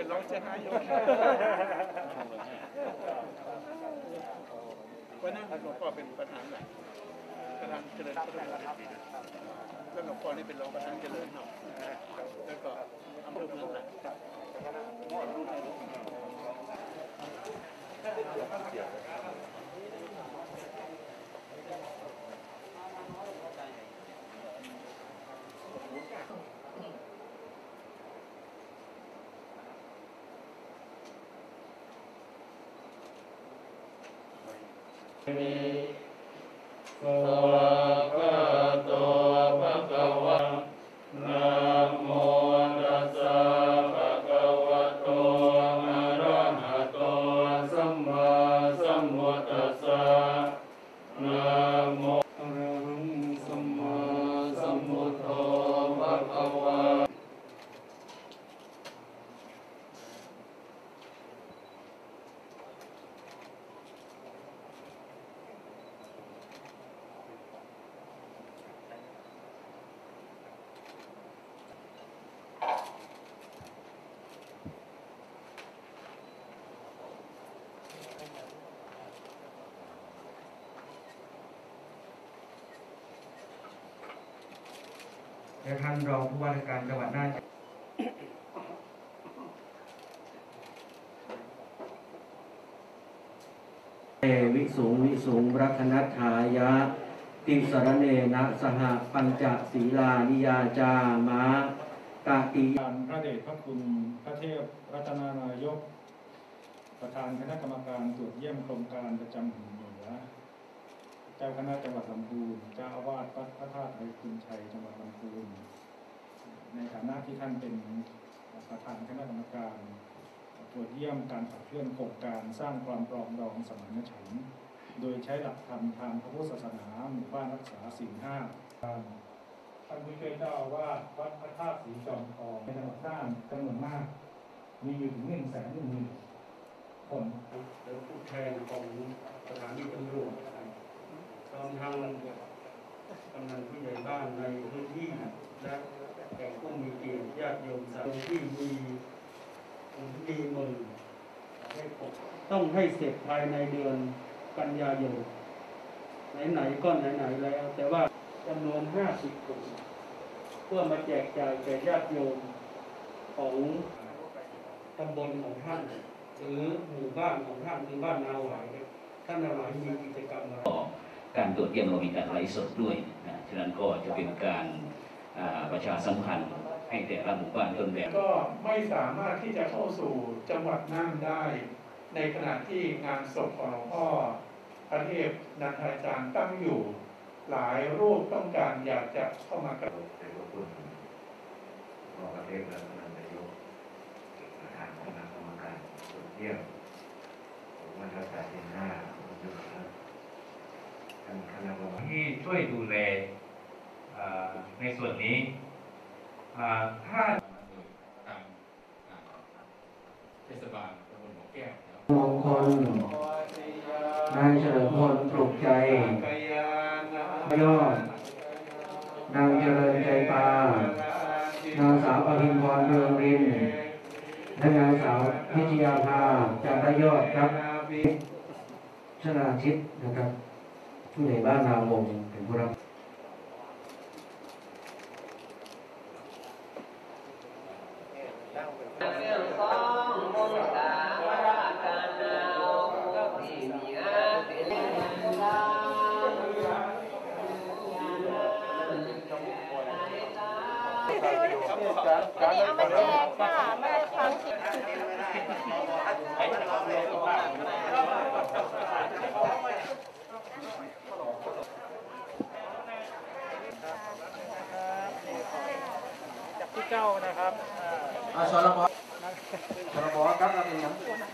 เป็นร้องเจ้าห้าอยู่วันนั้นหลวงพ่อเป็นประธานหลักประธานเจริญพุทธมนตรีแล้วหลวงพ่อนี่เป็นรองประธานเจริญเนาะแล้วก็อำเภอเมืองหลักสว มิภวะกขาโตภะคะวะนะโมตัสสะภะคะวะโตอะระหะโตสัมมาสัมพุทธัสสะโมอะระหังสัมมาสัมพุทโธภะคะวะ และท่านรองผู้ว่าราชการจังหวัดน่านเอวิสุงวิสุงรัตนัฐายะ ติสรเนนะสหปัญจศีลานิยาจามะตาติการพระเดชพระคุณพระเทพรัตนานายก ประธานคณะกรรมการตรวจเยี่ยมโครงการประจำแห่เหนือ จ้าคณะจังหวัดลำพูนเจ้าอาวาสวัดพระธาตุไทยคุณชัยจังหวัดลำพูนในฐานะที่ท่านเป็นประธานคณะกรรมการตรวจเยี่ยมการขับเคลื่อนโครงการสร้างความปรองดองสมานฉันท์โดยใช้หลักธรรมทางพระพุทธศาสนาหมู่บ้านรักษาศีลห้าท่านผู้ช่วยเจ้าอาวาสวัดพระธาตุสีจอมทองในจังหวัดน่านจำนวนมาก มีอยู่ถึงหนึ่งแสนหนึ่งหมื่นคนเป็นผู้แทนของสถานีตำรวจ ร้อมทั้งกำนันผู้ใหญ่บ้านในพื้นที่และแขกผู้มีเกียรติญาติโยมสาธุที่มีมีมือให้ปกต้องให้เสร็จภายในเดือนกันยายนไหนๆก็ไหนๆแล้ว แต่ว่าจำนวนห้าสิบคนเพื่อมาแจกจ่ายแก่ญาติโยมของตำบลของท่านหรือหมู่บ้านของท่านคือบ้านนาหวายเนี่ยท่านนาหวายมีกิจกรรมอะไร การตรวจเยี่ยมเรามีการไลฟ์สดด้วยนะฉะนั้นก็จะเป็นการอ่าประชาสัมพันธ์ให้แต่ละหมู่บ้านต้นแบบก็ไม่สามารถที่จะเข้าสู่จังหวัดน่านได้ ในขณะที่งานศพของหลวงพ่อพระเทพนันทาจารย์ตั้งอยู่ หลายรูปต้องการอยากจะเข้ามากราบแต่ว่าคุณรองประเทศและท่านนายกประธานคณะกรรมการตรวจเยี่ยมผมว่ารักษาที่หน้าผมอยู่ครับท่าน คณะกรรมการที่ช่วยดูแลในส่วนนี้ถ้าทางเทศบาลตำบลหัวแก้วมงคลนายเฉลิมพลปลุกใจยอดนางเจริญใจปานางสาวอภิมพรเรืองรินและนางสาวพิชยาภาจากระยอดครับชนาชิตนะครับ ผู้ใหญ่บ้านนาวงศ์เป็นผู้รับอันนี้เอามาแจกค่ะไม่ได้ครั้งที่ จากที่เก้า นะครับอ